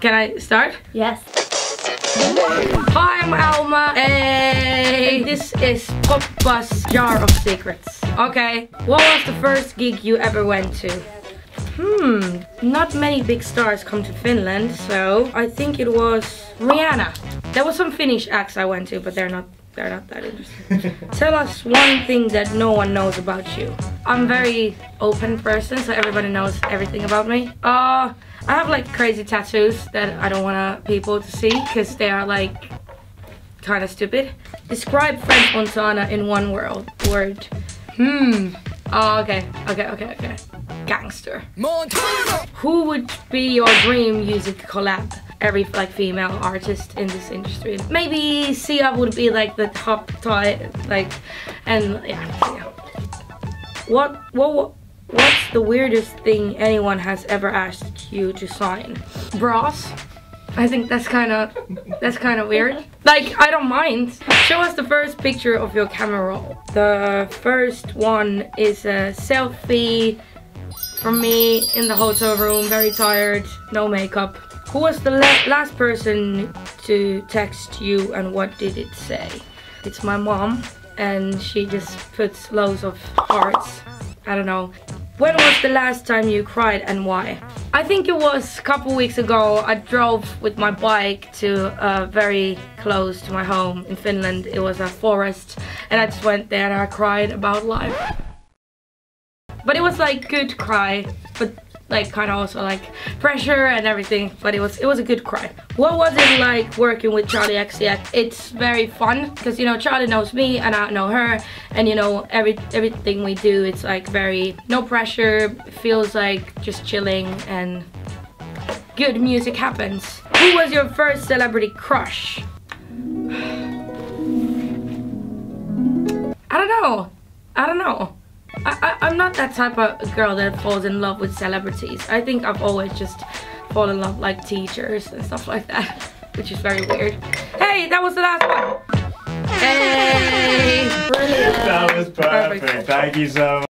Can I start? Yes. Hi, I'm Alma. Hey, this is Pop Bus Jar of Secrets. Okay, what was the first gig you ever went to? Hmm, not many big stars come to Finland, so I think it was Rihanna. There was some Finnish acts I went to, but they're not they're not that interesting. Tell us one thing that no one knows about you. I'm very open person, so everybody knows everything about me. Uh, I have like crazy tattoos that I don't want people to see because they are like kind of stupid. Describe French Montana in one world word. Hmm. Oh, okay, okay, okay, okay. Gangster. Montana! Who would be your dream music collab? Every like female artist in this industry. Maybe Sia would be like the top tie, like, and yeah, yeah. What, what, what's the weirdest thing anyone has ever asked you to sign? Bras. I think that's kind of that's kind of weird. Like I don't mind. Show us the first picture of your camera roll. The first one is a selfie from me in the hotel room, very tired, no makeup. Who was the la last person to text you and what did it say? It's my mom and she just puts loads of hearts. I don't know. When was the last time you cried and why? I think it was a couple weeks ago. I drove with my bike to uh, very close to my home in Finland. It was a forest and I just went there and I cried about life. But it was like good cry, but like kind of also like pressure and everything but it was it was a good cry. What was it like working with charli XCX it's very fun because you know Charli knows me and I know her and you know every everything we do it's like very no pressure feels like just chilling and good music happens. Who was your first celebrity crush? I don't know. I don't know I, am not that type of girl that falls in love with celebrities. I think I've always just fallen in love like teachers and stuff like that, which is very weird. Hey, that was the last one. Hey, brilliant. That was perfect. perfect. Thank you so much.